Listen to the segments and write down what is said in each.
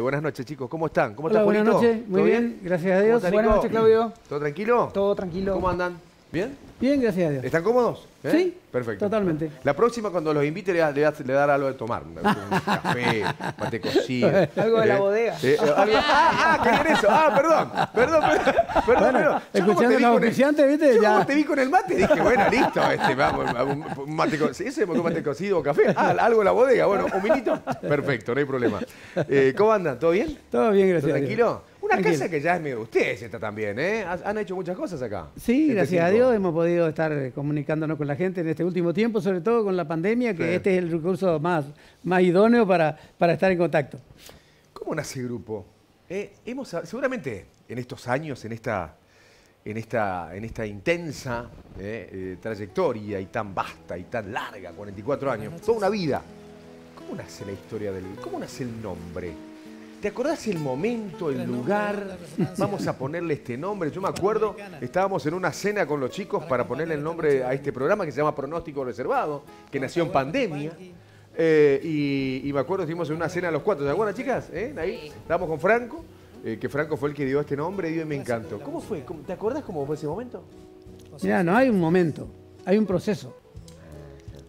Buenas noches, chicos. ¿Cómo están? ¿Cómo Hola, estás, buenas noches. Muy ¿Todo bien, gracias a Dios. ¿Cómo estás, Buenas noches, Claudio. ¿Todo tranquilo? Todo tranquilo. ¿Cómo andan? ¿Bien? Bien, gracias a Dios. ¿Están cómodos? ¿Eh? Sí, Perfecto. totalmente. La próxima, cuando los invite, le, le, le dar algo de tomar. Un café, mate cocido. Algo de la ¿Eh? bodega. Eh, ah, ah, querían eso. Ah, perdón. Perdón, perdón. perdón, Bueno, escuchando vi los oficiantes, ¿viste? Yo Ya. como te vi con el mate, dije, bueno, listo, este, vamos, un, mate cocido. ¿Ese mate cocido o café? Ah, algo de la bodega. Bueno, un minito. Perfecto, no hay problema. Eh, ¿Cómo andan? ¿Todo bien? Todo bien, ¿Todo gracias a Dios. Una casa que ya es medio de ustedes esta también, ¿eh? Han hecho muchas cosas acá. Sí, Este gracias a. Dios hemos podido estar eh, comunicándonos con la gente en este último tiempo, sobre todo con la pandemia, que Sí. este es el recurso más, más idóneo para, para estar en contacto. ¿Cómo nace el grupo? Eh, hemos, seguramente en estos años, en esta, en esta, en esta intensa eh, eh, trayectoria y tan vasta y tan larga, 44 años, toda una vida. ¿Cómo nace la historia del ¿Cómo nace el nombre? ¿Te acordás el momento, el lugar? Vamos a ponerle este nombre. Yo me acuerdo, estábamos en una cena con los chicos para ponerle el nombre a este programa que se llama Pronóstico Reservado, que nació en pandemia. Eh, y, y me acuerdo, estuvimos en una cena los cuatro. ¿Se acuerdan, chicas? ¿Eh? Ahí estábamos con Franco, eh, que Franco fue el que dio este nombre y me encantó. ¿Cómo fue? ¿Cómo- ¿Te acordás cómo fue ese momento? Mira, no hay un momento, hay un proceso.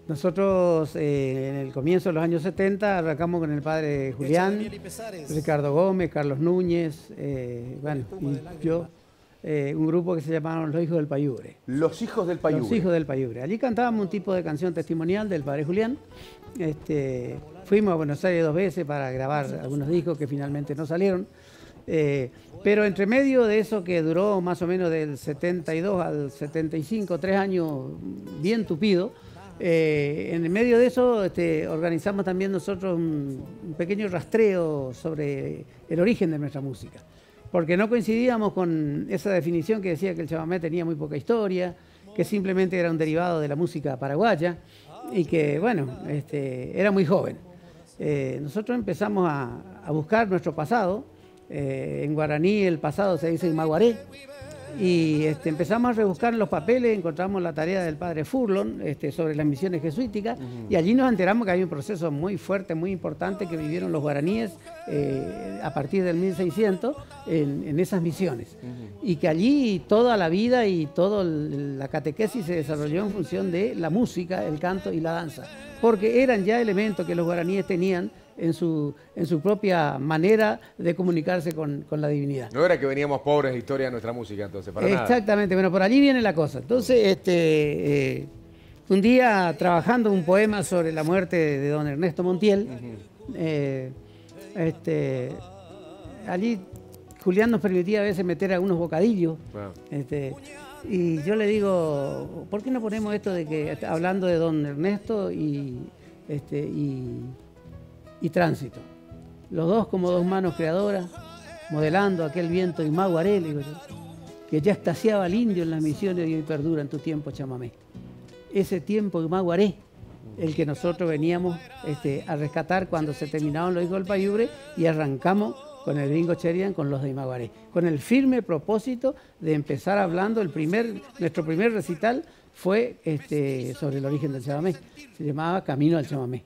Nosotros eh, en el comienzo de los años 70 arrancamos con el padre Julián, Ricardo Gómez, Carlos Núñez, eh, bueno, y yo, eh, un grupo que se llamaron Los Hijos del Payubre. Los hijos del Payú. Los Hijos del Payubre. Allí cantábamos un tipo de canción testimonial del padre Julián. Este, fuimos a Buenos Aires dos veces para grabar algunos discos que finalmente no salieron. Eh, pero entre medio de eso que duró más o menos del 72 al 75, tres años bien tupido, eh, en el medio de eso este, organizamos también nosotros un, pequeño rastreo sobre el origen de nuestra música. Porque no coincidíamos con esa definición que decía que el chamamé tenía muy poca historia, que simplemente era un derivado de la música paraguaya y que, bueno, este, era muy joven. Eh, nosotros empezamos a, buscar nuestro pasado. eh, en guaraní el pasado se dice maguaré. Y este, empezamos a rebuscar en los papeles, encontramos la tarea del padre Furlon este, sobre las misiones jesuíticas y allí nos enteramos que hay un proceso muy fuerte, muy importante que vivieron los guaraníes eh, a partir del 1600 en, en esas misiones. Y que allí toda la vida y toda la catequesis se desarrolló en función de la música, el canto y la danza, porque eran ya elementos que los guaraníes tenían en su, en su propia manera de comunicarse con, con la divinidad. No era que veníamos pobres de historia de nuestra música, entonces, para nada. Exactamente, bueno, por allí viene la cosa. Entonces, este, eh, un día trabajando un poema sobre la muerte de don Ernesto Montiel, eh, este, allí Julián nos permitía a veces meter algunos bocadillos. Este, y yo le digo, ¿por qué no ponemos esto de que, hablando de don Ernesto y, este, y, y tránsito? Los dos como dos manos creadoras, modelando aquel viento y que ya extasiaba al indio en las misiones y hoy perdura en tu tiempo chamamé. Ese tiempo de maguaré, el que nosotros veníamos este, a rescatar cuando se terminaron los hijos del Payubre y arrancamos con el bingo Cherian con los de Imaguaré, con el firme propósito de empezar hablando, el primer, nuestro primer recital fue este, sobre el origen del chamamé, se llamaba Camino al chamamé.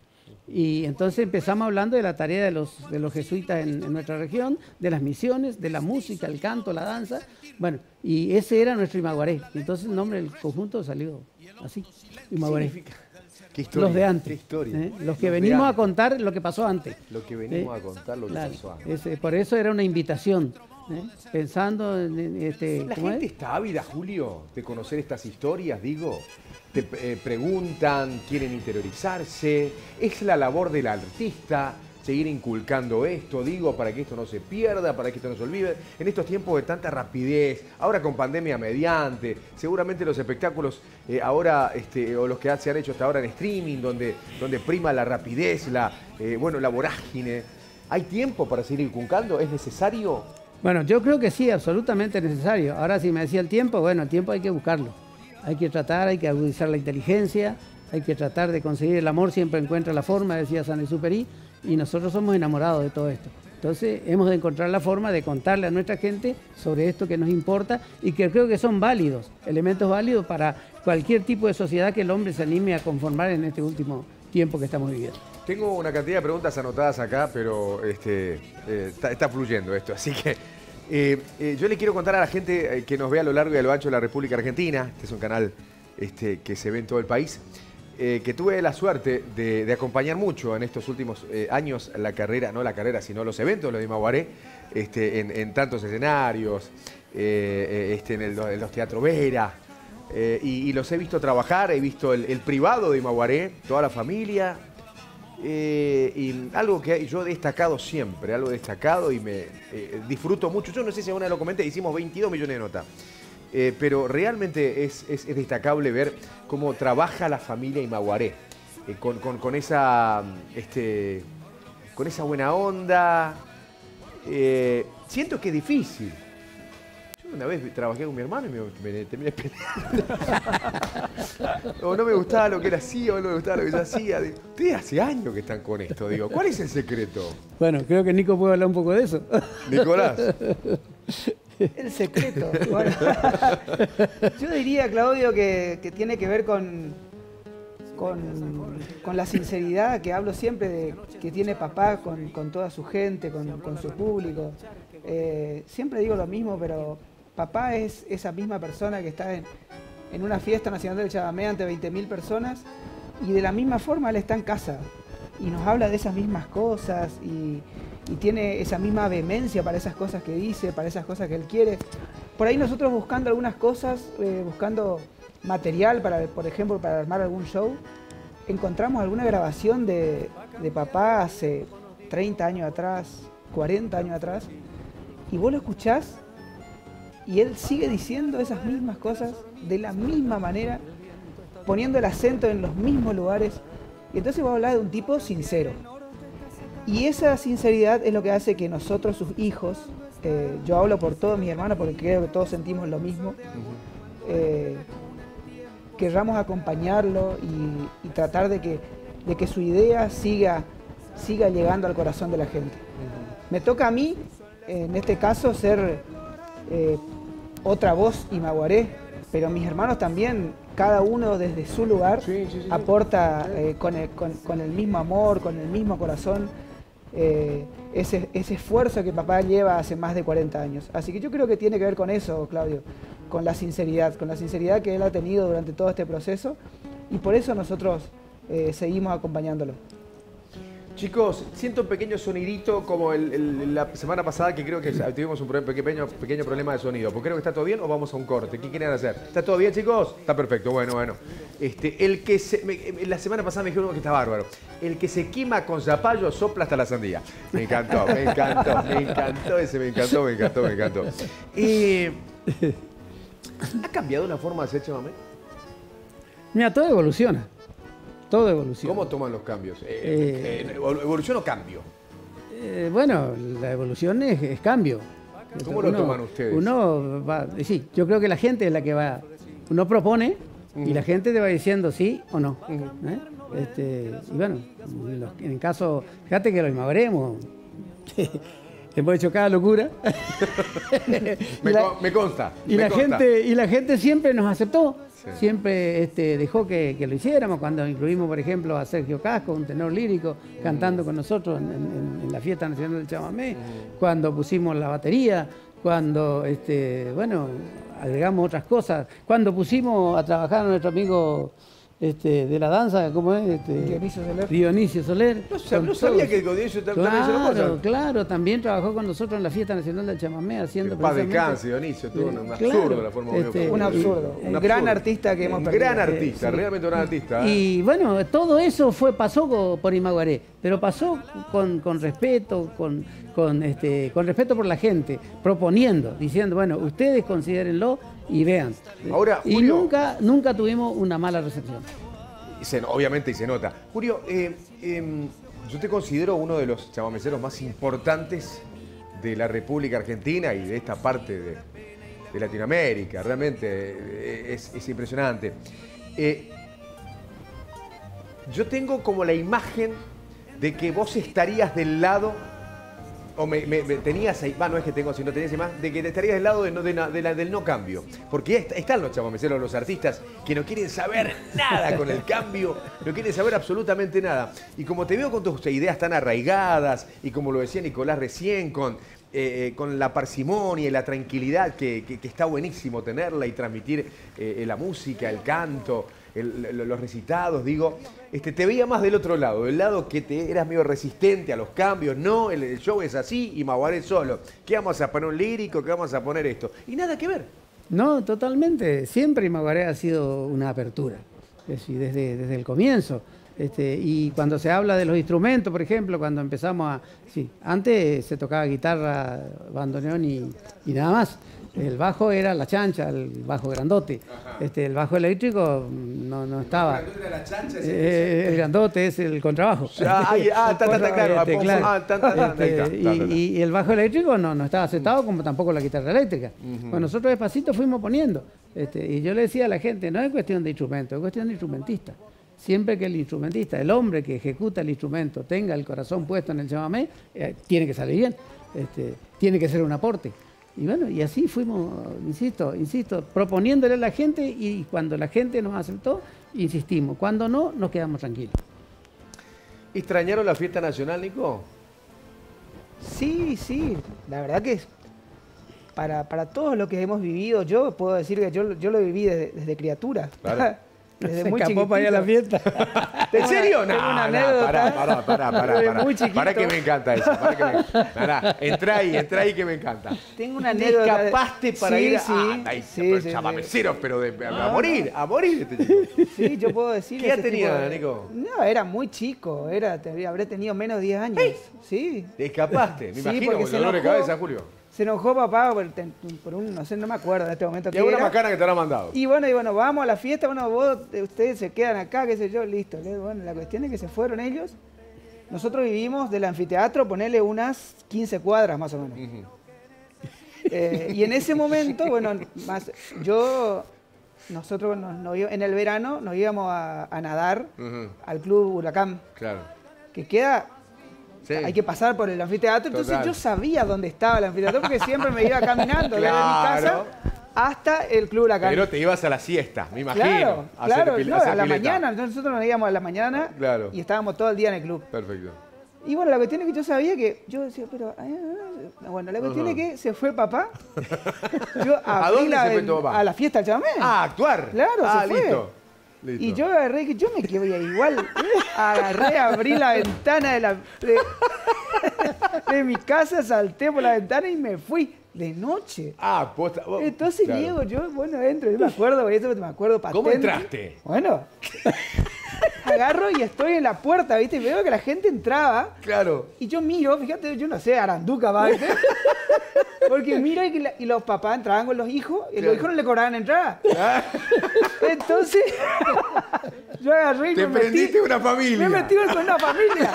Y entonces empezamos hablando de la tarea de los, de los jesuitas en, en nuestra región, de las misiones, de la música, el canto, la danza. Bueno, y ese era nuestro Imaguaré. Entonces el nombre del conjunto salió así, Imaguaré. ¿Qué historia? Los de antes. ¿Qué historia? ¿eh? Los que venimos a contar lo que pasó antes. Lo que venimos ¿eh? a contar, lo que Claro, pasó antes. ese- por eso era una invitación. ¿Eh? Pensando en, este. La gente está ávida, Julio, de conocer estas historias, digo. Te eh, preguntan, quieren interiorizarse. Es la labor del artista seguir inculcando esto, digo, para que esto no se pierda, para que esto no se olvide. En estos tiempos de tanta rapidez, ahora con pandemia mediante, seguramente los espectáculos eh, ahora, este, o los que se han hecho hasta ahora en streaming, donde, donde prima la rapidez, la, eh, bueno, la vorágine. ¿Hay tiempo para seguir inculcando? ¿Es necesario? Bueno, yo creo que sí, absolutamente necesario. Ahora, si me decía el tiempo, bueno, el tiempo hay que buscarlo. Hay que tratar, hay que agudizar la inteligencia, hay que tratar de conseguir el amor, siempre encuentra la forma, decía San Exupéry, y nosotros somos enamorados de todo esto. Entonces, hemos de encontrar la forma de contarle a nuestra gente sobre esto que nos importa y que creo que son válidos, elementos válidos para cualquier tipo de sociedad que el hombre se anime a conformar en este último tiempo que estamos viviendo. Tengo una cantidad de preguntas anotadas acá, pero este, eh, está, fluyendo esto. Así que eh, eh, yo le quiero contar a la gente que nos ve a lo largo y a lo ancho de la República Argentina, este es un canal este, que se ve en todo el país, que tuve la suerte de, acompañar mucho en estos últimos años la carrera, no la carrera, sino los eventos, de Maguaré, este, en, tantos escenarios, este, en, los teatros Vera. Y, los he visto trabajar, he visto el, el privado de Maguaré, toda la familia, eh, y algo que yo he destacado siempre, algo destacado y me eh, disfruto mucho. Yo no sé si alguna vez lo comenté, hicimos 22 millones de notas. Eh, pero realmente es, destacable ver cómo trabaja la familia Imaguaré. Con, con, esa, este, con esa buena onda. siento que es difícil una vez trabajé con mi hermano y me, terminé peleando. o no me gustaba lo que él hacía, o no me gustaba lo que yo hacía. Ustedes hace años que están con esto, digo. ¿Cuál es el secreto? Bueno, creo que Nico puede hablar un poco de eso. Nicolás. El secreto. yo diría, Claudio, que, tiene que ver con, con, la sinceridad que hablo siempre de que tiene papá con, toda su gente, con, su público. Eh, siempre digo lo mismo, pero Papá es esa misma persona que está en, una fiesta nacional del Chabamé ante 20.000 personas y de la misma forma él está en casa y nos habla de esas mismas cosas y, tiene esa misma vehemencia para esas cosas que dice, para esas cosas que él quiere. Por ahí nosotros buscando algunas cosas, eh, buscando material, para, por ejemplo, para armar algún show, encontramos alguna grabación de, de papá hace 30 años atrás, 40 años atrás, y vos lo escuchás y él sigue diciendo esas mismas cosas de la misma manera, poniendo el acento en los mismos lugares. Y entonces va a hablar de un tipo sincero. Y esa sinceridad es lo que hace que nosotros, sus hijos, eh, yo hablo por todos mis hermanos porque creo que todos sentimos lo mismo, eh, querramos acompañarlo y, tratar de que, de que su idea siga, siga llegando al corazón de la gente. Me toca a mí, en este caso, ser eh, otra voz y maguaré, pero mis hermanos también, cada uno desde su lugar, aporta eh, con, el, mismo amor, con el mismo corazón, eh, ese, esfuerzo que papá lleva hace más de 40 años. Así que yo creo que tiene que ver con eso, Claudio, con la sinceridad, con la sinceridad que él ha tenido durante todo este proceso y por eso nosotros seguimos acompañándolo. Chicos, siento un pequeño sonidito como la semana pasada que creo que tuvimos un pequeño, problema de sonido. Porque creo que está todo bien o vamos a un corte. ¿Qué quieren hacer? ¿Está todo bien, chicos? Está perfecto. Bueno, bueno. Este, el que la semana pasada me dijeron que está bárbaro. El que se quema con zapallo sopla hasta la sandía. Me encantó, me encantó, me encantó ese, me encantó, me encantó, me encantó. ¿Ha cambiado la forma de hacer chamamé? Mira, todo evoluciona. Todo evoluciona. ¿Cómo toman los cambios? Eh, eh, ¿Evolución o cambio? Eh, bueno, la evolución es, cambio. ¿Cómo lo toman ustedes? Uno va, sí, yo creo que la gente es la que va, uno propone y la gente te va diciendo sí o no. este, y bueno, en el caso, fíjate que lo inmagremos. hemos hecho cada locura. me, consta. Y, la Gente, y la gente siempre nos aceptó. Siempre este, dejó que, lo hiciéramos cuando incluimos, por ejemplo, a Sergio Casco, un tenor lírico, cantando con nosotros en, la fiesta nacional del chamamé, cuando pusimos la batería, cuando, este, bueno, agregamos otras cosas, cuando pusimos a trabajar a nuestro amigo este, de la danza, ¿cómo es? Este, Dionisio Soler. Dionisio Soler. No, sabía que Dionisio también claro, hizo Claro, también trabajó con nosotros en la fiesta nacional del chamamé haciendo. Paz de Dionisio, tuvo un absurdo la forma este, Un absurdo. Un, gran artista que hemos Un gran artista, realmente un gran artista. ¿eh? Y bueno, todo eso fue, pasó por Imaguaré, pero pasó con, con respeto, con, con, este, con respeto por la gente, proponiendo, diciendo, bueno, ustedes considérenlo y vean. Ahora, y nunca, nunca tuvimos una mala recepción. obviamente y se nota. Julio, eh, em, yo te considero uno de los chamameceros más importantes de la República Argentina y de esta parte de, Latinoamérica. Realmente eh, es, impresionante. Eh, yo tengo como la imagen de que vos estarías del lado o me, tenías ahí, va, no es que tengo, sino tenías más, de que te estarías del lado de no- del no cambio. Porque est- están los chamameceros, los artistas, que no quieren saber nada con el cambio, no quieren saber absolutamente nada. Y como te veo con tus ideas tan arraigadas, y como lo decía Nicolás recién, con, eh, eh, con la parsimonia y la tranquilidad que, está buenísimo tenerla y transmitir eh, la música, el canto, los recitados, digo, este, te veía más del otro lado, del lado que te eras medio resistente a los cambios, no, el, show es así y Maguaré solo. ¿Qué vamos a poner un lírico? ¿Qué vamos a poner esto? Y nada que ver. No, totalmente. Siempre Imaguaré ha sido una apertura, es decir, desde, desde el comienzo. Este, y cuando se habla de los instrumentos, por ejemplo, cuando empezamos a... Sí, antes se tocaba guitarra, bandoneón y, y nada más. El bajo era la chancha, el bajo grandote. Este, el bajo eléctrico no, no estaba. Eh, el grandote es el contrabajo. Ah, ah, ta, ta, ta, claro, Este, ah, claro. y, el bajo eléctrico no, no estaba aceptado como tampoco la guitarra eléctrica. Bueno, nosotros despacito fuimos poniendo. Este, y yo le decía a la gente, no es cuestión de instrumento, es cuestión de instrumentista. Siempre que el instrumentista, el hombre que ejecuta el instrumento, tenga el corazón puesto en el chamamé, eh, tiene que salir bien, este, tiene que ser un aporte. Y bueno, y así fuimos, insisto, insisto, proponiéndole a la gente y cuando la gente nos aceptó, insistimos. Cuando no, nos quedamos tranquilos. ¿Extrañaron la fiesta nacional, Nico? Sí, sí, la verdad que es para, para todo lo que hemos vivido, yo puedo decir que yo, yo lo viví desde, desde criatura. Claro. desde Se muy escapó para ir a la fiesta. ¿En serio? No, una no, pará, pará, pará, pará, muy chiquito. Pará que me encanta eso, pará que me... Pará, entra ahí, entra ahí que me encanta. Tengo una anécdota escapaste para Sí, ir a... sí, ah, ahí, sí, pero sí, chamameceros, pero de, a, morir, a morir este chico. Sí, yo puedo decir. ¿Qué edad tenía, de- Nico? No, era muy chico, era, habré tenido menos de 10 años. Sí. Te escapaste, me imagino, el dolor de cabeza, Julio. Se enojó papá por, un, no sé, no me acuerdo en este momento Y qué era. macana que te habrá mandado. Y bueno, y bueno, vamos a la fiesta, bueno, vos, ustedes se quedan acá, qué sé yo, listo. Bueno, la cuestión es que se fueron ellos. Nosotros vivimos del anfiteatro, ponerle unas 15 cuadras más o menos. Eh, y en ese momento, bueno, más, yo, nosotros nos- nos en el verano nos íbamos a, a nadar al Club Huracán, Claro. que queda, Sí. hay que pasar por el anfiteatro, entonces Total. yo sabía dónde estaba el anfiteatro porque siempre me iba caminando desde mi Claro. casa hasta el Club Huracán. Pero te ibas a la siesta, me imagino. Claro, a claro, no, a la pileta. mañana, nosotros nos íbamos a la mañana Claro. y estábamos todo el día en el club. Perfecto. Y bueno, la cuestión es que yo sabía que, yo decía, pero, ay, ay, ay. bueno, la cuestión es que se fue papá. Yo abrí dónde la se fue tu papá? A la fiesta del chamamé. Ah, actuar. Claro, ah, se fue. listo. Listo. Y yo agarré y dije, yo me quedé igual. Agarré, abrí la ventana de, la, de, de mi casa, salté por la ventana y me fui de noche. Ah, posta. vos- Entonces claro. llego yo, bueno, entro, yo me acuerdo, eso me acuerdo patente. ¿Cómo entraste? Bueno, agarro y estoy en la puerta, ¿viste? Y veo que la gente entraba Claro. y yo miro, fíjate, yo no sé, Aranduca va, ¿viste? Porque miro y, la- y los papás entraban con los hijos y Claro. los hijos no le cobraban entrada. Ah, Entonces, yo agarré y Te me metí. prendiste una familia. Me metí con una familia.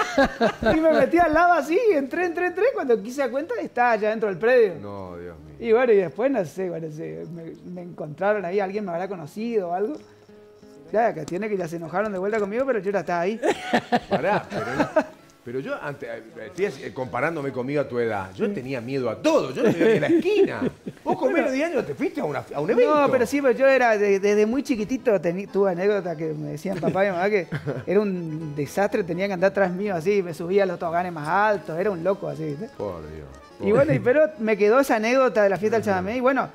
Y me metí al lado así, entré, entré, entré. Cuando quise dar cuenta, estaba allá dentro del predio. No, Dios mío. Y bueno, y después, no sé, bueno, sí, me, me encontraron ahí, alguien me habrá conocido o algo. Ya, que tiene que ya se enojaron de vuelta conmigo, pero yo ya estaba ahí. Pará, pero, pero yo, ante- eh, comparándome conmigo a tu edad, yo tenía miedo a todo, yo no me veía en la esquina. Vos con menos de 10 años te fuiste a, una- a un evento. No, pero sí, pero yo era de- desde muy chiquitito, tení- tuve anécdota que me decían papá y mamá que era un desastre, tenía que andar atrás mío así, me subía a los toboganes más altos, era un loco así. ¿viste? Por Dios. Y bueno, y- pero me quedó esa anécdota de la fiesta del chamamé. Y bueno,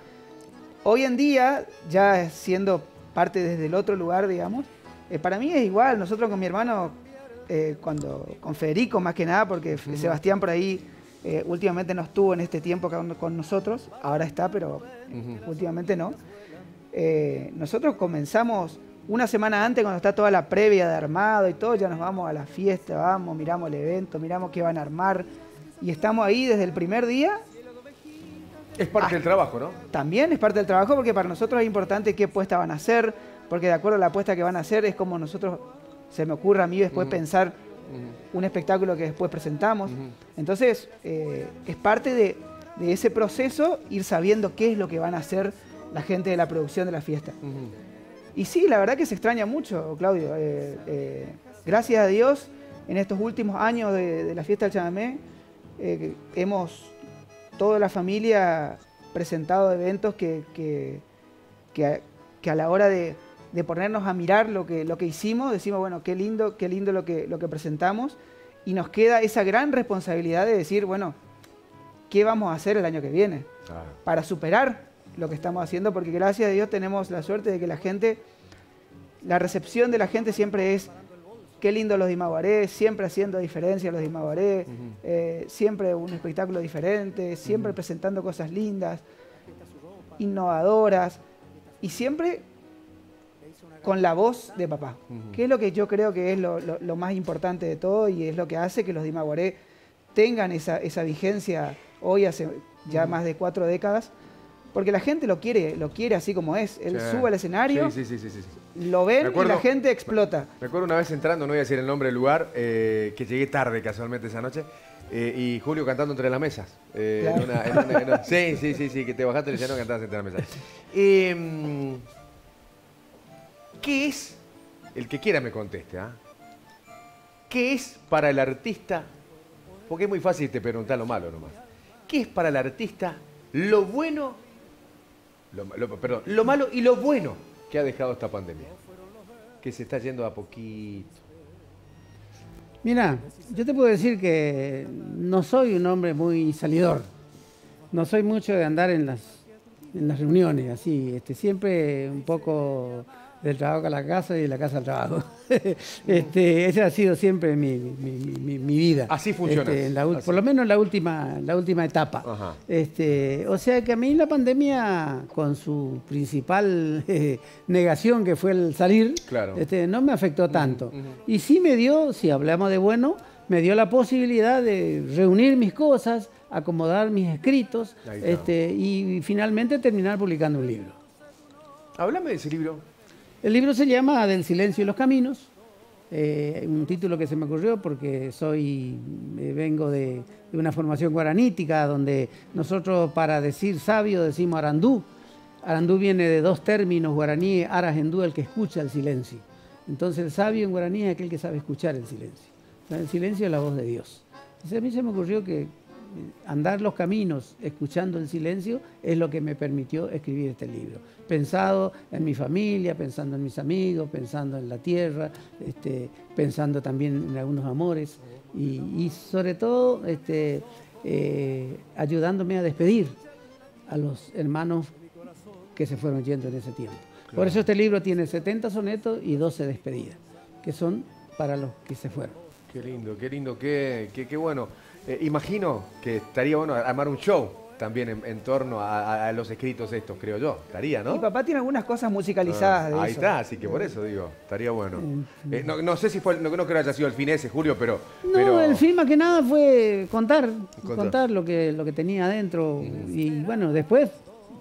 hoy en día, ya siendo parte desde el otro lugar, digamos, eh, para mí es igual. Nosotros con mi hermano, eh, cuando con Federico más que nada, porque Sebastián por ahí eh, últimamente no estuvo en este tiempo con, con nosotros, ahora está, pero últimamente no. Nosotros comenzamos una semana antes, cuando está toda la previa de armado y todo, ya nos vamos a la fiesta, vamos, miramos el evento, miramos qué van a armar. Y estamos ahí desde el primer día Es parte del trabajo, ¿no? también es parte del trabajo porque para nosotros es importante qué apuesta van a hacer, porque de acuerdo a la apuesta que van a hacer es como nosotros, se me ocurre a mí después pensar un espectáculo que después presentamos. Entonces, eh, es parte de, de ese proceso ir sabiendo qué es lo que van a hacer la gente de la producción de la fiesta. Y sí, la verdad que se extraña mucho, Claudio. Eh, eh, gracias a Dios, en estos últimos años de, de la fiesta del chamamé, hemos, toda la familia, presentado eventos que, que, que, a, la hora de, de, ponernos a mirar lo que, lo que hicimos, decimos, bueno, qué lindo, qué lindo lo que, lo que presentamos, y nos queda esa gran responsabilidad de decir, bueno, ¿qué vamos a hacer el año que viene? Para superar lo que estamos haciendo, porque gracias a Dios tenemos la suerte de que la gente, la recepción de la gente siempre es, qué lindo los Dimaguaré, siempre haciendo diferencia los Dimaguaré, eh, siempre un espectáculo diferente, siempre presentando cosas lindas, innovadoras, y siempre con la voz de papá, que es lo que yo creo que es lo, más importante de todo y es lo que hace que los Dimaguaré tengan esa, esa vigencia hoy hace ya más de cuatro décadas, porque la gente lo quiere, lo quiere así como es. Él sube al escenario, lo ven y la gente explota. Me acuerdo una vez entrando, no voy a decir el nombre del lugar, eh, que llegué tarde casualmente esa noche, eh, y Julio cantando entre las mesas. sí, sí, sí, sí, que te bajaste y ya no cantabas entre las mesas. Em, ¿Qué es, el que quiera me conteste, ¿ah? ¿Qué es para el artista, porque es muy fácil te preguntar lo malo nomás, ¿qué es para el artista lo bueno lo, perdón, lo malo y lo bueno que ha dejado esta pandemia. Que se está yendo a poquito. Mira, yo te puedo decir que no soy un hombre muy salidor. No soy mucho de andar en las, en las reuniones, así. Este, siempre un poco del trabajo a la casa y de la casa al trabajo. este, esa ha sido siempre mi, vida. Así funciona. Este, por lo menos en la última, la última etapa. Este, o sea que a mí la pandemia, con su principal eh, negación que fue el salir, este, no me afectó tanto. Y sí me dio, si hablamos de bueno, me dio la posibilidad de reunir mis cosas, acomodar mis escritos este, y finalmente terminar publicando un libro. Háblame de ese libro. El libro se llama Del silencio y los caminos, eh, un título que se me ocurrió porque soy, eh, vengo de, una formación guaranítica donde nosotros para decir sabio decimos arandú. Arandú viene de dos términos guaraníes, arajendú, el que escucha el silencio. Entonces el sabio en guaraní es aquel que sabe escuchar el silencio. el silencio es la voz de Dios. Entonces a mí se me ocurrió que andar los caminos escuchando el silencio es lo que me permitió escribir este libro. Pensado en mi familia, pensando en mis amigos, pensando en la tierra, este, pensando también en algunos amores y, sobre todo este, eh, ayudándome a despedir a los hermanos que se fueron yendo en ese tiempo. Por eso este libro tiene 70 sonetos y 12 despedidas, que son para los que se fueron. Qué lindo, qué lindo, qué, qué, qué bueno. Eh, imagino que estaría bueno armar un show también en, torno a, los escritos estos, creo yo. Estaría, ¿no? Mi papá tiene algunas cosas musicalizadas. Ah, ahí está, así que por eso digo, estaría bueno. Eh, no, sé si fue, no, creo que haya sido el fin ese, Julio, pero... No, el fin más que nada fue contar, contar, lo, que, lo que tenía adentro. Y bueno, después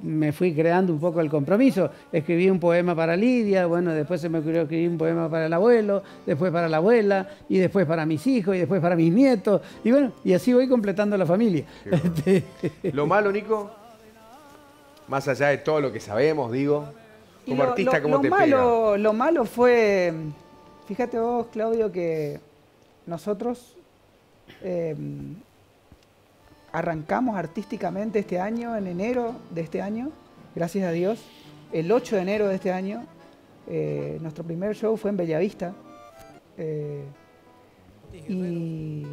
me fui creando un poco el compromiso. Escribí un poema para Lidia, bueno, después se me ocurrió escribir un poema para el abuelo, después para la abuela, y después para mis hijos, y después para mis nietos, y bueno, y así voy completando la familia. Este, lo malo, Nico, más allá de todo lo que sabemos, digo, como artista, ¿cómo lo te malo, Lo malo fue, fíjate vos, Claudio, que nosotros... Eh, arrancamos artísticamente este año, en enero de este año, gracias a Dios. El 8 de enero de este año, eh, nuestro primer show fue en Bellavista. Eh, y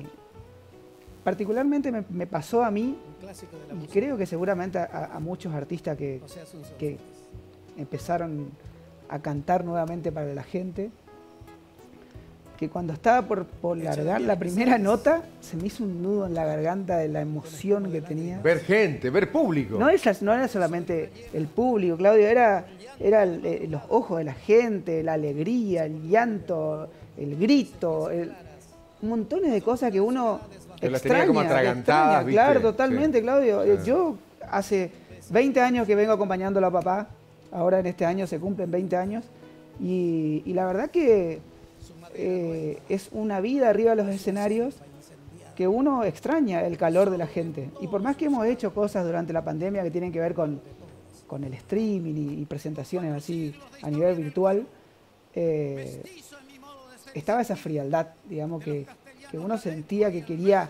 particularmente me, pasó a mí, y creo que seguramente a, muchos artistas que, que empezaron a cantar nuevamente para la gente, que cuando estaba por, por largar la primera nota, se me hizo un nudo en la garganta de la emoción que tenía. Ver gente, ver público. No, no era solamente el público, Claudio, era, era eh, los ojos de la gente, la alegría, el llanto, el grito, un montón de cosas que uno extraña, como Claro, totalmente, Claudio. Yo hace 20 años que vengo acompañando a papá, ahora en este año se cumplen 20 años, y la verdad que eh, es una vida arriba de los escenarios que uno extraña el calor de la gente. Y por más que hemos hecho cosas durante la pandemia que tienen que ver con, el streaming y, presentaciones así a nivel virtual, eh, estaba esa frialdad, digamos, que, uno sentía que quería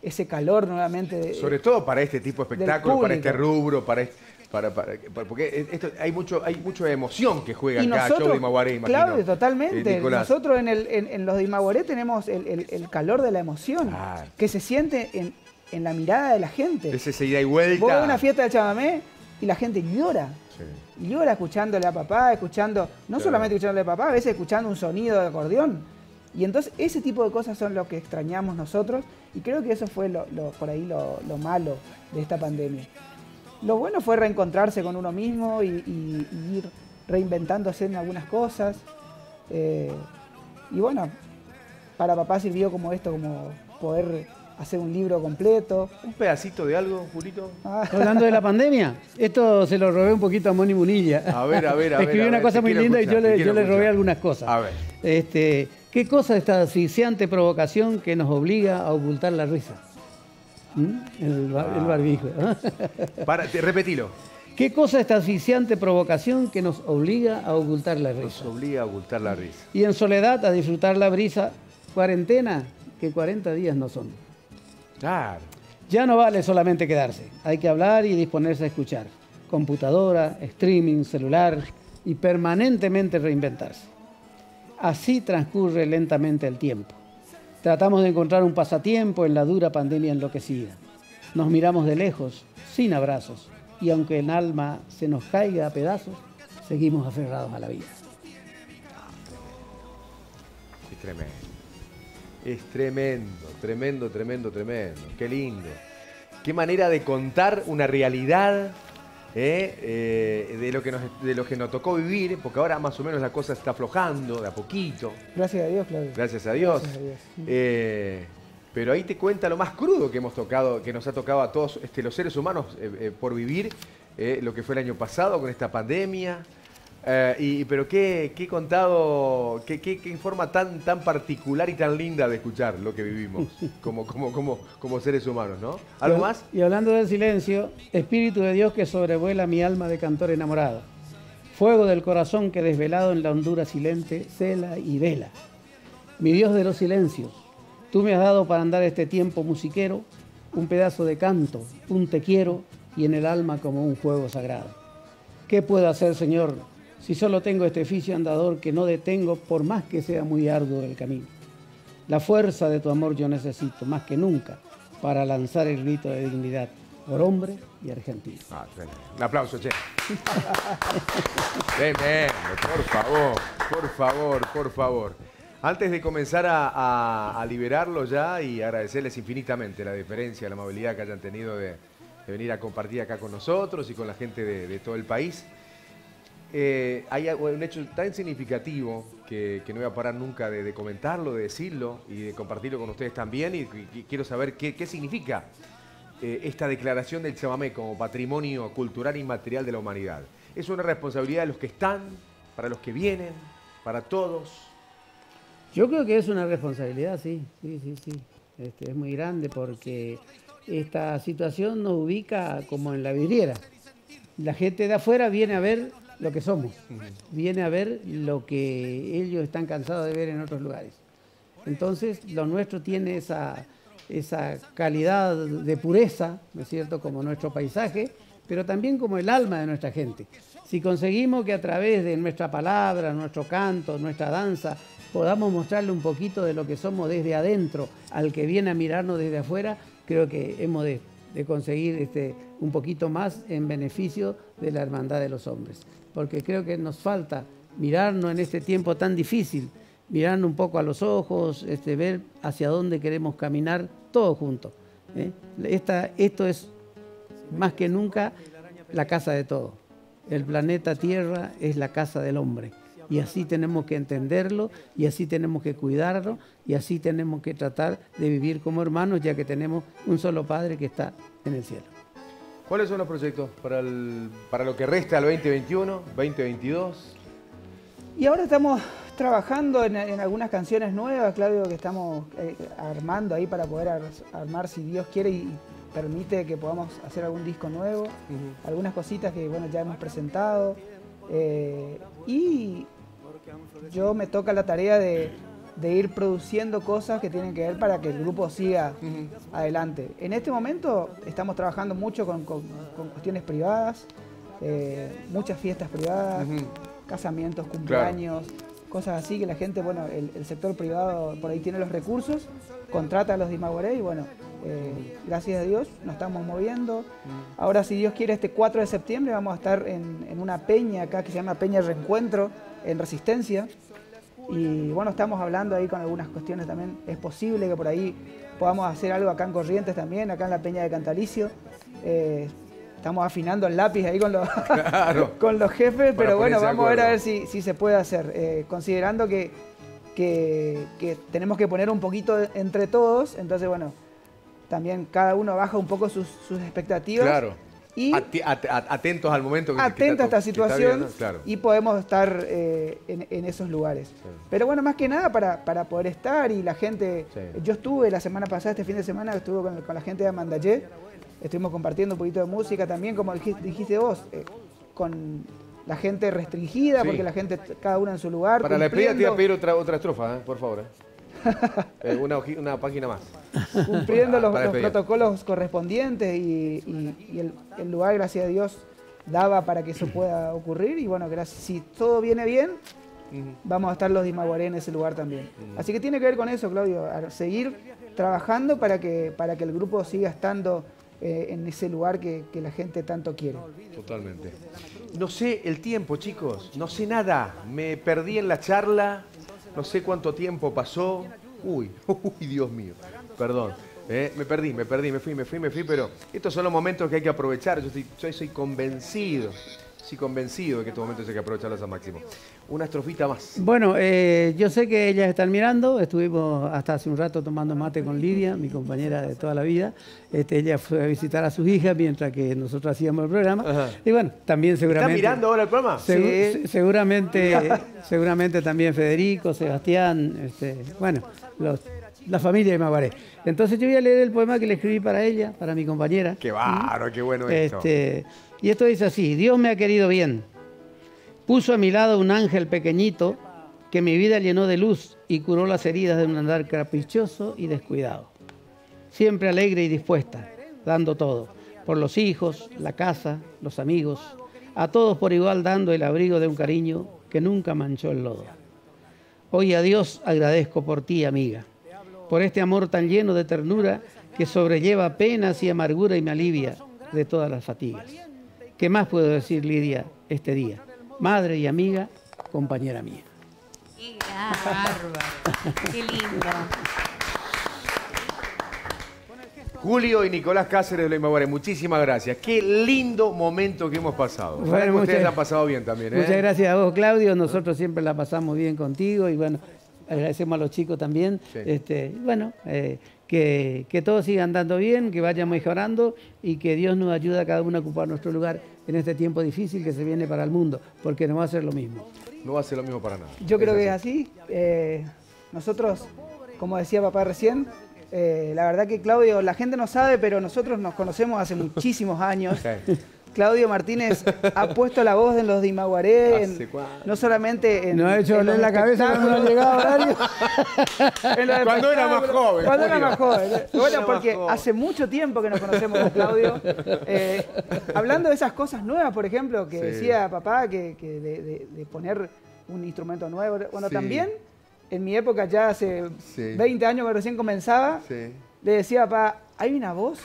ese calor nuevamente. Sobre todo para este tipo de espectáculo, para este rubro, para, para, porque esto, hay mucho hay mucha emoción que juega acá nosotros, show de Claro, totalmente. Eh, nosotros en, el, en, los de Imaguaré tenemos el, calor de la emoción que se siente en, en, la mirada de la gente. Es esa ida y vuelta. Vos una fiesta de chamamé y la gente llora. Llora escuchándole a papá, escuchando, no solamente escuchándole a papá, a veces escuchando un sonido de acordeón. Y entonces ese tipo de cosas son lo que extrañamos nosotros y creo que eso fue lo, por ahí lo, malo de esta pandemia. Lo bueno fue reencontrarse con uno mismo y, ir reinventándose en algunas cosas. Eh, y bueno, para papá sirvió como esto, como poder hacer un libro completo. ¿Un pedacito de algo, Julito? Ah. Hablando de la pandemia, esto se lo robé un poquito a Moni Munilla. A ver, a ver, a ver. Escribí una cosa muy linda y yo le, yo le robé algunas cosas. A ver. Este, ¿Qué cosa esta asfixiante provocación que nos obliga a ocultar la risa? ¿Mm? El, ah. barbijo. Para, repetilo. ¿Qué cosa esta asfixiante provocación que nos obliga a ocultar la risa? Nos obliga a ocultar la risa. Y en soledad a disfrutar la brisa, cuarentena, que 40 días no son. Claro. Ya no vale solamente quedarse, hay que hablar y disponerse a escuchar. Computadora, streaming, celular y permanentemente reinventarse. Así transcurre lentamente el tiempo. Tratamos de encontrar un pasatiempo en la dura pandemia enloquecida. Nos miramos de lejos, sin abrazos, y aunque el alma se nos caiga a pedazos, seguimos aferrados a la vida. Es tremendo. Es tremendo, tremendo, tremendo, tremendo. Qué lindo. Qué manera de contar una realidad ¿eh? Eh, de, lo que nos, de lo que nos tocó vivir, porque ahora más o menos la cosa está aflojando de a poquito. Gracias a Dios, Claudio. Gracias a Dios. Eh, pero ahí te cuenta lo más crudo que hemos tocado, que nos ha tocado a todos este, los seres humanos por vivir, lo que fue el año pasado con esta pandemia. Eh, y, pero qué, qué contado, qué, qué, qué, forma tan, tan particular y tan linda de escuchar lo que vivimos como, como, como, como seres humanos, ¿no? ¿Algo más? Y hablando del silencio, Espíritu de Dios que sobrevuela mi alma de cantor enamorado. Fuego del corazón que desvelado en la hondura silente cela y vela. Mi Dios de los silencios, tú me has dado para andar este tiempo musiquero un pedazo de canto, un te quiero y en el alma como un fuego sagrado. ¿Qué puedo hacer, Señor, si solo tengo este oficio andador que no detengo por más que sea muy arduo el camino. La fuerza de tu amor yo necesito más que nunca para lanzar el grito de dignidad por hombre y argentino. Ah, Un aplauso, Che. tremendo, por favor, por favor, por favor. Antes de comenzar a, liberarlo ya y agradecerles infinitamente la diferencia, la amabilidad que hayan tenido de, venir a compartir acá con nosotros y con la gente de todo el país. Eh, hay un hecho tan significativo que, no voy a parar nunca de, comentarlo, de decirlo y de compartirlo con ustedes también. Y, quiero saber qué, significa eh, esta declaración del chamamé como patrimonio cultural y material de la humanidad. Es una responsabilidad de los que están, para los que vienen, para todos. Yo creo que es una responsabilidad, sí, sí, sí, sí. Este, es muy grande porque esta situación nos ubica como en la vidriera. La gente de afuera viene a ver lo que somos, viene a ver lo que ellos están cansados de ver en otros lugares. Entonces, lo nuestro tiene esa, esa calidad de pureza, ¿no es cierto?, como nuestro paisaje, pero también como el alma de nuestra gente. Si conseguimos que a través de nuestra palabra, nuestro canto, nuestra danza, podamos mostrarle un poquito de lo que somos desde adentro al que viene a mirarnos desde afuera, creo que hemos de, conseguir este, un poquito más en beneficio de la hermandad de los hombres porque creo que nos falta mirarnos en este tiempo tan difícil, mirarnos un poco a los ojos, este, ver hacia dónde queremos caminar todos juntos. ¿eh? esto es más que nunca la casa de todos. El planeta Tierra es la casa del hombre. Y así tenemos que entenderlo, y así tenemos que cuidarlo, y así tenemos que tratar de vivir como hermanos, ya que tenemos un solo Padre que está en el cielo. ¿Cuáles son los proyectos para, para lo que resta al 2021, 2022? Y ahora estamos trabajando en, algunas canciones nuevas, Claudio, que estamos eh, armando ahí para poder armar, si Dios quiere y permite que podamos hacer algún disco nuevo. Algunas cositas que bueno ya hemos presentado. Eh, y yo me toca la tarea de, de ir produciendo cosas que tienen que ver para que el grupo siga adelante. En este momento estamos trabajando mucho con, con- con cuestiones privadas, eh, muchas fiestas privadas, casamientos, cumpleaños, cosas así que la gente, bueno, el, el sector privado por ahí tiene los recursos, contrata a los de Imaguaré y bueno, eh, gracias a Dios nos estamos moviendo. Ahora, si Dios quiere, este 4 de septiembre vamos a estar en, en una peña acá que se llama Peña Reencuentro en Resistencia. Y bueno, estamos hablando ahí con algunas cuestiones también. Es posible que por ahí podamos hacer algo acá en Corrientes también, acá en la Peña de Cantalicio. Eh, estamos afinando el lápiz ahí con los, Claro. con los jefes, Para pero bueno, vamos a ver a ver si, si se puede hacer. Eh, considerando que, que, que tenemos que poner un poquito entre todos, entonces bueno, también cada uno baja un poco sus, sus expectativas. Claro. Y atentos al momento que, atenta a esta situación claro. y podemos estar eh, en, en esos lugares. Pero bueno, más que nada para, para poder estar y la gente... Sí. Yo estuve la semana pasada, este fin de semana, estuve con, con la gente de Amandayé, estuvimos compartiendo un poquito de música también, como dijiste, vos, eh, con la gente restringida, Sí. porque la gente, cada uno en su lugar. Para la despedida te voy a pedir otra, otra estrofa, ¿eh? por favor. ¿eh? Una, una página más. cumpliendo los, Para los protocolos correspondientes y, y- y el, el lugar, gracias a Dios, daba para que eso pueda ocurrir. Y bueno, gracias, si todo viene bien, vamos a estar los de Imaguaré en ese lugar también. Así que tiene que ver con eso, Claudio, a seguir trabajando para que, para que el grupo siga estando eh, en ese lugar que, que la gente tanto quiere. Totalmente. No sé el tiempo, chicos. No sé nada. Me perdí en la charla. No sé cuánto tiempo pasó. Uy, uy, Dios mío. Perdón. Eh, me perdí, me perdí, me fui, me fui, me fui, pero estos son los momentos que hay que aprovechar. Yo, yo soy convencido, soy convencido de que estos momentos hay que aprovecharlos al máximo. Una estrofita más. Bueno, eh, yo sé que ellas están mirando, estuvimos hasta hace un rato tomando mate con Lidia, mi compañera de toda la vida. Este, ella fue a visitar a sus hijas mientras que nosotros hacíamos el programa. Ajá. Y bueno, también ¿Estás seguramente... mirando ahora el programa? Segu- Sí. se- seguramente, seguramente también Federico, Sebastián, este, bueno, los- la familia de Maguaré. Entonces yo voy a leer el poema que le escribí para ella, para mi compañera. Qué bárbaro, qué bueno esto. Y esto dice así, Dios me ha querido bien. Puso a mi lado un ángel pequeñito que mi vida llenó de luz y curó las heridas de un andar caprichoso y descuidado. Siempre alegre y dispuesta, dando todo, por los hijos, la casa, los amigos, a todos por igual dando el abrigo de un cariño que nunca manchó el lodo. Hoy a Dios agradezco por ti, amiga, por este amor tan lleno de ternura que sobrelleva penas y amargura y me alivia de todas las fatigas. ¿Qué más puedo decir, Lidia, este día? Madre y amiga, compañera mía. Qué bárbaro. Qué lindo. Julio y Nicolás Cáceres de Loimaguare, muchísimas gracias. Qué lindo momento que hemos pasado. Bueno, que ustedes la han pasado bien también. ¿eh? Muchas gracias a vos, Claudio. Nosotros siempre la pasamos bien contigo y bueno, agradecemos a los chicos también. Sí. Este, bueno, eh, que, que todo siga andando bien, que vaya mejorando y que Dios nos ayude a cada uno a ocupar nuestro lugar en este tiempo difícil que se viene para el mundo, porque no va a ser lo mismo. No va a ser lo mismo para nada. Yo creo que es así. Eh, nosotros, como decía papá recién, eh, la verdad que Claudio, la gente no sabe, pero nosotros nos conocemos hace muchísimos años. Sí. Claudio Martínez ha puesto la voz en los de Imaguaré, en- no solamente en. Nos ha hecho en los la cabeza cuando no ha llegado horario. en los Cuando era más joven, Cuando era más joven. Bueno, porque hace mucho tiempo que nos conocemos con Claudio. Eh, hablando de esas cosas nuevas, por ejemplo, que Sí. decía papá, que, que de, de- de poner un instrumento nuevo. Bueno, Sí. también en mi época, ya hace Sí. 20 años que recién comenzaba, Sí. le decía a papá, hay una voz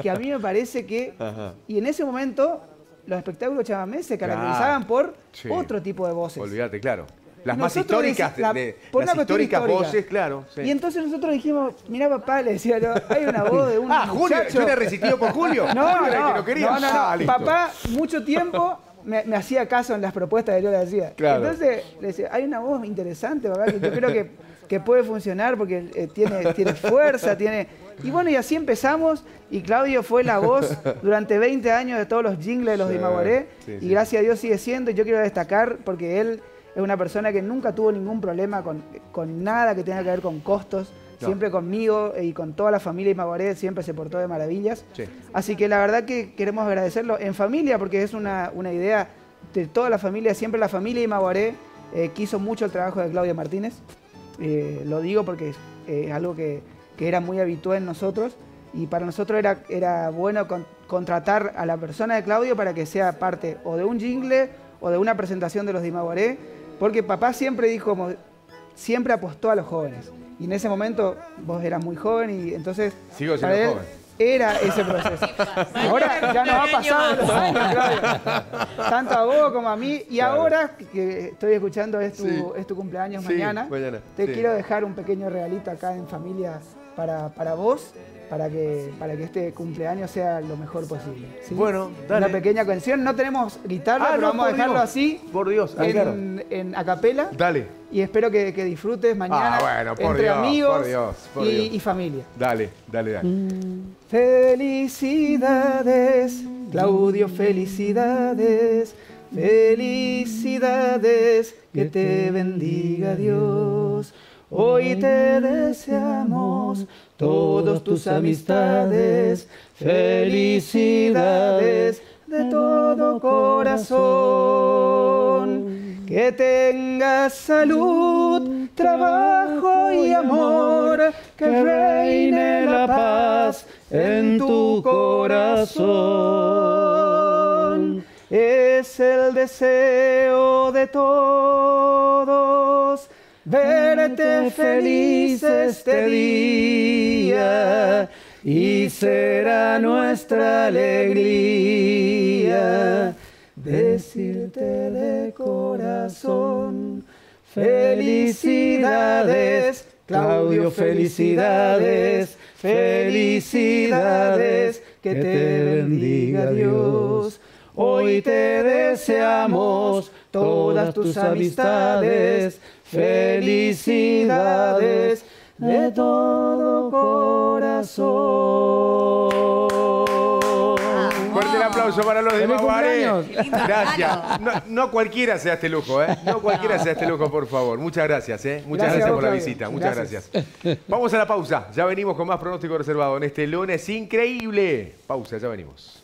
que a mí me parece que... Ajá. Y en ese momento los espectáculos chamamés se Claro. caracterizaban por Sí. otro tipo de voces. Olvídate, claro. Las más históricas, deci- la- de, por las históricas histórica. voces, claro. sí. Y entonces nosotros dijimos, mira papá, le decía yo, hay una voz de un ah, Julio, muchacho. yo era resistido por Julio. No, Julio era el no, que no quería. no, no, Ah, no. Papá, mucho tiempo me, me hacía caso en las propuestas que yo le hacía. Claro. Entonces, le decía, hay una voz interesante, papá, que yo creo que, que puede funcionar porque eh, tiene, tiene fuerza, tiene... Y bueno, y así empezamos, y Claudio fue la voz durante 20 años de todos los jingles de los Sí, de Imaguaré, sí, y sí. gracias a Dios sigue siendo, y yo quiero destacar porque él es una persona que nunca tuvo ningún problema con, con nada que tenga que ver con costos, No. siempre conmigo y con toda la familia Imaguaré, siempre se portó de maravillas. Sí. Así que la verdad que queremos agradecerlo en familia porque es una, una idea de toda la familia, siempre la familia Imaguaré eh, quiso mucho el trabajo de Claudia Martínez. Eh, lo digo porque es eh, algo que, que era muy habitual en nosotros y para nosotros era, era bueno con- contratar a la persona de Claudio para que sea parte o de un jingle o de una presentación de los Dimaguaré, porque papá siempre dijo, como- siempre apostó a los jóvenes. Y en ese momento vos eras muy joven y entonces Sigo siendo él joven. Era ese proceso. Ahora ya nos ha pasado los años, Claudio. Tanto a vos como a mí. Y Claro. ahora que estoy escuchando es tu, Sí. es tu cumpleaños Sí, mañana, mañana, te sí. quiero dejar un pequeño regalito acá en familia para, para vos, para que, para que este cumpleaños sea lo mejor posible. ¿sí? Bueno, dale. Una pequeña canción. No tenemos guitarra, Ah, pero no, vamos a dejarlo Dios. así. Por Dios, ah, claro. En, en acapela. Dale, Y espero que, que disfrutes mañana Ah, bueno, por entre Dios, amigos por Dios, por y, familia. dale, dale, dale. Felicidades, Claudio, felicidades, felicidades, que te bendiga Dios. Hoy te deseamos todos tus amistades, felicidades de todo corazón. Que tengas salud, trabajo y amor, que reine la paz en tu corazón. Es el deseo de todos verte feliz este día y será nuestra alegría. Decirte de corazón felicidades. Claudio felicidades. Felicidades. Que te bendiga Dios. Hoy te deseamos todas tus amistades, felicidades de todo corazón. Fuerte el aplauso para los de ¡Feliz Maguaré. cumpleaños! Lindo Gracias. No, no cualquiera se da este lujo, ¿eh? No cualquiera se da este lujo, por favor. Muchas gracias, ¿eh? Muchas Gracias por la visita. Muchas Gracias. gracias. Vamos a la pausa. Ya venimos con más pronóstico reservado en este lunes increíble. Pausa, ya venimos.